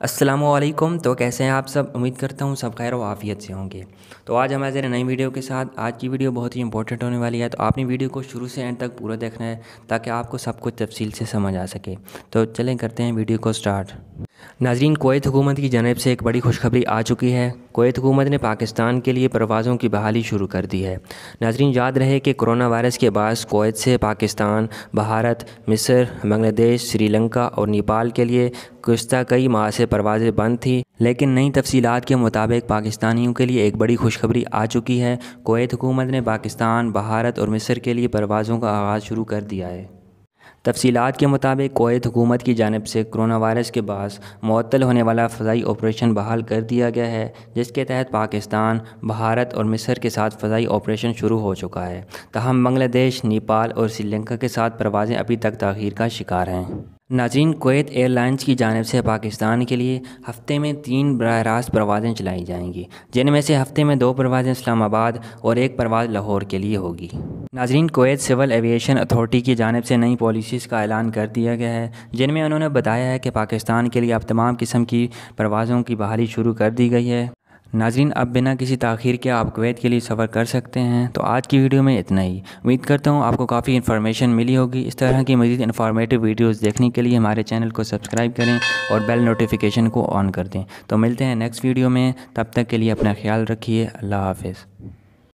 असलकुम तो कैसे हैं आप सब? उम्मीद करता हूँ सब खैर वाफ़ियत से होंगे। तो आज हमारे ज़रा नई वीडियो के साथ। आज की वीडियो बहुत ही इंपॉर्टेंट होने वाली है। तो आपने वीडियो को शुरू से एंड तक पूरा देखना है, ताकि आपको सब कुछ तफसील से समझ आ सके। तो चलें करते हैं वीडियो को स्टार्ट नाजरीन कोत हुकूमत की जानब से एक बड़ी खुशखबरी आ चुकी है। कोत हुकूमत ने पाकिस्तान के लिए परवाज़ों की बहाली शुरू कर दी है। नाजरीन, याद रहे कि कोरोना वायरस के बाद कोत से पाकिस्तान, भारत, मिस्र, बांग्लादेश, श्रीलंका और नेपाल के लिए गुज्त कई माह से परवाज़ें बंद थी, लेकिन नई तफसीत के मुताबिक पाकिस्तानियों के लिए एक बड़ी खुशखबरी आ चुकी है। कोत हुकूमत ने पाकिस्तान, भारत और मिस्र के लिए परवाज़ों का आगाज़ शुरू कर दिया है। तफसीत के मुताबिक कोत हुकूमत की जानब से कोरोना वायरस के बाद मअतल होने वाला फ़जाई ऑपरेशन बहाल कर दिया गया है, जिसके तहत पाकिस्तान, भारत और मिस्र के साथ फ़जाई ऑपरेशन शुरू हो चुका है। तहम बांग्लादेश, नेपाल और श्रीलंका के साथ परवाज़ें अभी तक तखीर का शिकार हैं। नाजीन कोत एयरलाइंस की जानब से पाकिस्तान के लिए हफ़्ते में तीन बरह रास्त परवाज़ें चलाई जाएँगी, जिनमें से हफ़्ते में दो परवाज़ें इस्लामाबाद और एक परवाज़ लाहौर के लिए होगी। नाजरीन कोत सिविल एविएशन अथॉरिटी की जानब से नई पॉलिसीज़ का ऐलान कर दिया गया है, जिनमें उन्होंने बताया है कि पाकिस्तान के लिए अब तमाम किस्म की परवाज़ों की बहाली शुरू कर दी गई है। नाजरीन, अब बिना किसी तखीर के आप कुवैत के लिए सफ़र कर सकते हैं। तो आज की वीडियो में इतना ही। उम्मीद करता हूँ आपको काफ़ी इन्फॉर्मेशन मिली होगी। इस तरह की मज़ीद इन्फॉर्मेटिव वीडियोज़ देखने के लिए हमारे चैनल को सब्सक्राइब करें और बेल नोटिफिकेशन को ऑन कर दें। तो मिलते हैं नेक्स्ट वीडियो में। तब तक के लिए अपना ख्याल रखिए। अल्लाह हाफिज़।